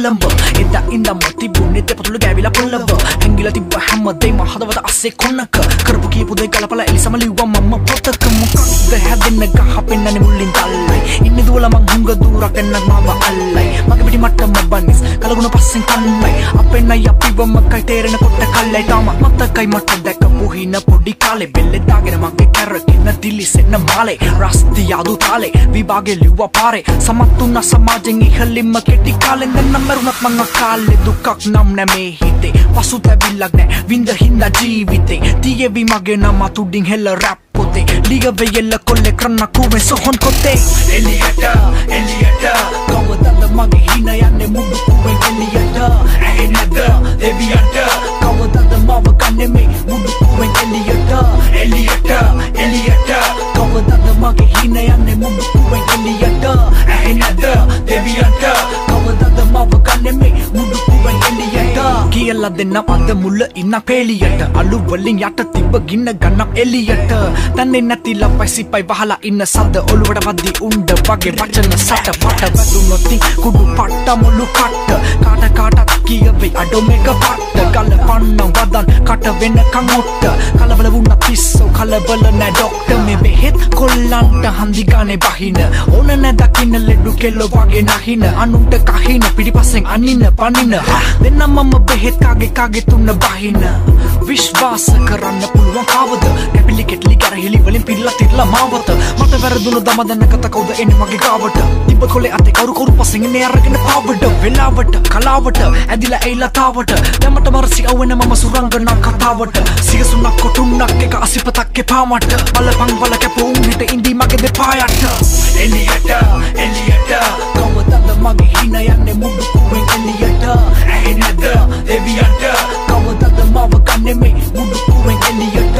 කොළඹ එදා ඉඳම තිබුණේ දෙපතුළු ගෑවිලා පොළව හැංගිලා තිබ්බ හැමදේම හදවත අස්සේ කොන්නක කරපු කියපු දේ ගලපලා එලිසම ලිව්වා මම පොතක. මොකක්ද හැදෙන්න ගහ පෙන්නන්නේ මුල්ලින් තල්ලයි. ඉන්නේ දුවලා මං හුඟ දුරක් එන්නක් මාව අල්ලයි. මගේ පිටි මට්ටම බනිස්. කලගුණ පස්සෙන් කන්නයි අපේ නයි අපිවම කයි තේරෙන කොට කල්ලයි තාම. මතකයි මට දැකපු හින පොඩි කාලේ. බෙල්ලේ දාගෙන මගේ කැරකින දිලිසෙන්න මාලේ. රස්ති යාදු තාලේ. විභාගේ ලිව්වා පාරේ. සමත් වුණා සමාජෙන් ඉහළින්ම කෙටි කාලෙන් දැන් නම් මරුණත් මං කාලේ දුකක් නම් නැමේ හිතේ. පසුතැවිල්ලක් නෑ. විඳ හින්දා ජීවිතේ. තියේවි මගේ නම තුඩින් හෙල්ල රැප් පොතේ. ලිගවෙ එල්ල කොල්ලෙ කරන්න කුවෙන් සොහොන් කොතේ එලියට එලියට කියලා දෙන්න අද මුල්ල ඉන්න පේලියට. අලු වලින් යට තිබ්බ ගින්න ගන්නක් එලියට තන්නේ නැතිලා පයිසිපයි වහලා ඉන්න සද්ද ඔළුවට වද්දි උණ්ඩ වගේ වචන සට පට වැදුනොති කුඩු පට්ට මුළු කට්ට. කාට කාටත් කියවෙයි අඩෝ මේක පට්ට. ගල පන්නම් වදන් කට වෙන කංඋට්ට කලබල වුණ පිස්සෝ කලබල නෑ ඩොක්ටර් මේ බෙහෙත් කොල්ලන්ට හන්දි ගානේ බහින. ඕන නෑ දකින්න ලෙඩු කෙල්ලෝ වගේ නහින. අනුන්ට කහින පිටිපස්සෙන් අනින්න පනින. දෙන්න මම බෙහෙත් කාගේ කාගේ තුන්න බහින? විශ්වාස කරන්න පුළුවන් කවද? කැපිලි කෙටලි කරහිලි වලින් පිල්ලා තිරලා මාවත. මට වැරදුණු දම දැන කත කවුද එන්නේ මගේ ගාවට? තිබ්බ කොලේ අතේ කවුරු කවුරු පස්සෙන් එන්නේ අරගෙන පාවඩ වෙලාවට කලාවට ඇදිලා එයිලා තාවට. දැමට මරසි අවන මම සුරංගනා කතාවට. සිගසුනක් කොටුන්නක් එක අසිපතක් එපාමට බලපං බල කැපුම් හිට ඉන්දී මගේ දෙපායට. එලියට එලියට කවදද මගේ හින යන්නේ මුඩු කුවෙන් එලියට ඇහෙනද එවියට කවදද මව කන්නෙමේ? මුඩු කුවෙන් එලියට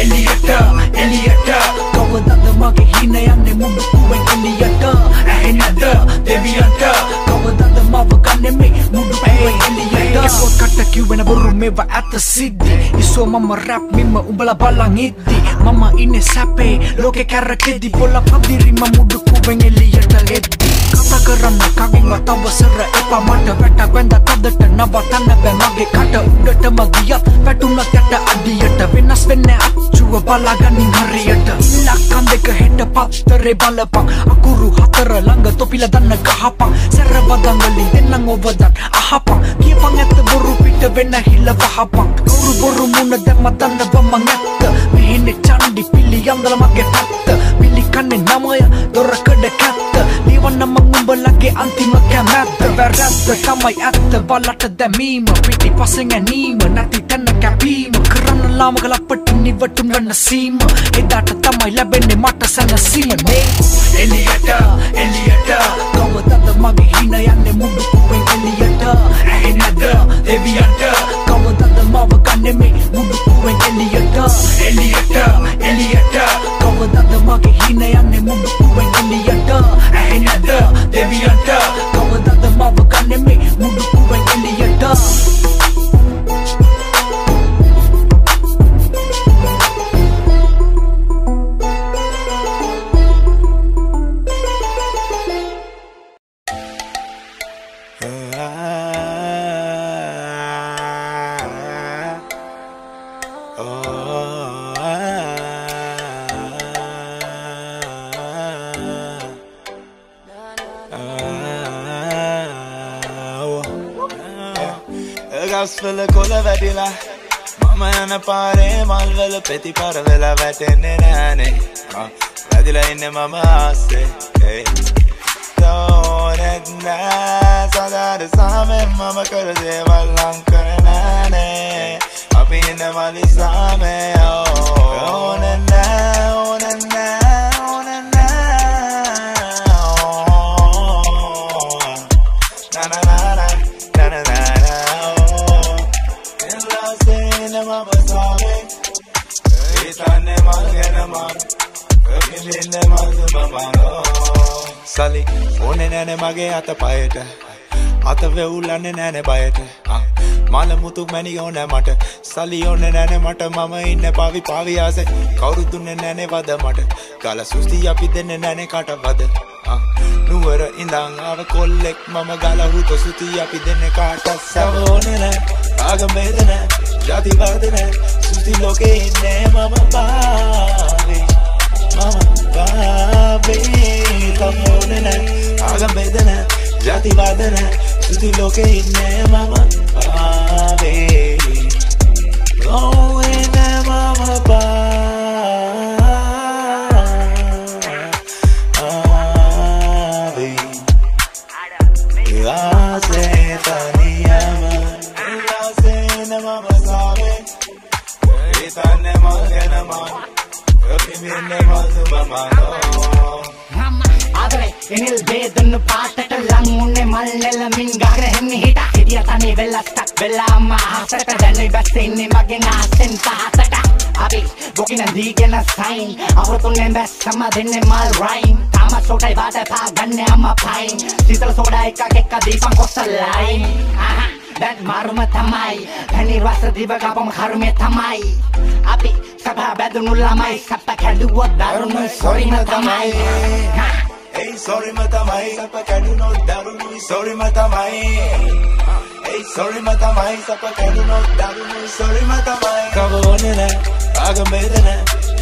එලියට එලියට කවදද මගේ හින යන්නේ? මුඩු කුවෙන් එලියට ඇහෙනද? එවියට කවදද මව කන්නෙමේ? මුඩු කුවෙන් එලියට පොත් කට කිව්වෙන බොරු මේවා ඇත්ත සිද්ධි. ඉස්සෝ මම රැප් මිම උඹලා බලන් ඉද්දි. මම ඉන්නේ සැපේ. ලෝකේ කැරකෙදි බොල පදිරිම මුඩු කුවෙන් එලියට එද්දි කතා කරන්න කගෙන්වත් අවසර එපා මට වැට වැඳ තදට නවතන්න බෑ මගේ කට උඩටම ගියත් වැටුණත් යට අඩියට වෙනස් වෙන්න අච්චුව බලාගනින් හරියට ඉලක්කන් දෙක හෙට පත්තරේ බලපං අකුරු හතර ළඟ තොපිල දන්න ගහපං සැර වදන් වලින් දෙන්නන් ඔවදන් අහපං කියපං ඇත්ත බොරු පිට වෙන්න හිල්ල වහපං කවුරු බොරු මුණ දැම්ම දන්නව මං ඇත්ත මෙහෙන්නේ චණ්ඩි පිලි යන්දල මගේ පැත්ත පිලි කන්නේ නමය දොරකඩ කැත්ත Panna mengumbelangi anti mekamat Berberat kamai atta balata damima Piti passing anima nati tanna kapima Kerana lama galapati නිවටුම් වන්න සීම. එදාට තමයි ලැබෙන්නේ මට සැනසීමනේ එලියට එලියට කවදද මගේ හින යන්නේ මුඩු කුවෙන් එලියට ඇහෙ නැද දෙවියන්ට. ගස්වල කොල වැඩිලා මම යන පාරේ මල්වල පෙති පර වෙලා වැටෙන්නේ නෑනේ වැදිලා ඉන්න මම ආස්සේ. තෝනෙත් නෑ සදාට සාමෙන් මම කර සලි ඕනේ නෑනේ මගේ අත පයට. අත වෙවුලන්නේ නෑනේ බයට. මල මුතු මැනි ඕනෑ මට. සලි ඕන නෑනේ මට. මම ඉන්න පවි පවි ආසේ. කවුරු දුන්නේ නෑනේ වද මට. ගල සුස්ති අපි දෙන්නේ නෑනේ කට වද නුවර ඉඳං ආව කොල්ලෙක් මම ගලහුත සුති අපි දෙන්න කාට සවෝනන ආගමේදන ජාතිවාදන සුති ලෝකේ ඉන්නේ මම පාවේ මම පාවේ තවෝනන ආගමේදන ජාතිවාදන සුති ලෝකේ ඉන්නේ මම පාවේ ආදරේ එනිල් බේදුන්නු පාටට ලං උන්නේ මල් නෙලමින් ගහගෙන හෙන්නේ හිට හිටිය තනි වෙලස්සක් වෙලාම හසට දැනුයි බැස්ස ඉන්නේ මගෙන් ආසෙන් පහතට අපි බොකින දීගෙන සයින් අවුරුතුන්නේ බැස්සම දෙන්නේ මල් රයින් තාම සෝටයි බාට පා ගන්න අම්ම පයින් සීතල සෝඩා එකක් එක්ක දීපන් කොස්සලයින් දැන් මාරුම තමයි පැනිර්වස දිව ගපම කරුමේ තමයි අපි සබා බැදුණු ළමයි සප්ප කැඩුවොත් දරුණුයි සොරිම තමයි Hey, sorry matamai, sapa kaduno darunui, sorry matamai. Hey, sorry matamai, sapa kaduno darunui, sorry matamai. Kavonena, agamedena,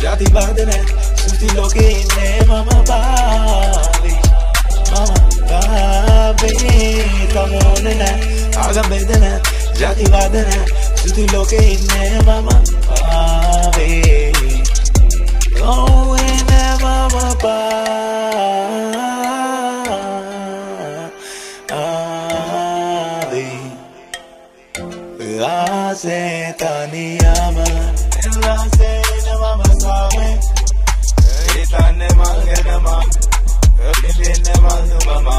jati badena, suti loke ne mama bavi, mama bavi. Aga bedene, jati vadene Suti loke inne mama pave Oh inne mama pave Rase taniyama Rase namama sawe Itane mangene ma Itane mangene ma